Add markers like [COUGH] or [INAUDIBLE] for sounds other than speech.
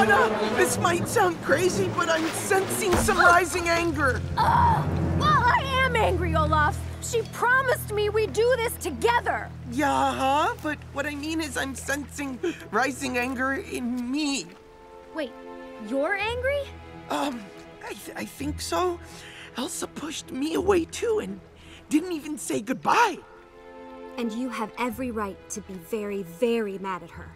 This might sound crazy, but I'm sensing some [GASPS] rising anger. Uh, well, I am angry, Olaf. She promised me we'd do this together. Yeah, huh? But what I mean is I'm sensing rising anger in me. Wait, you're angry? Um, I, th I think so. Elsa pushed me away too and didn't even say goodbye. And you have every right to be very, very mad at her.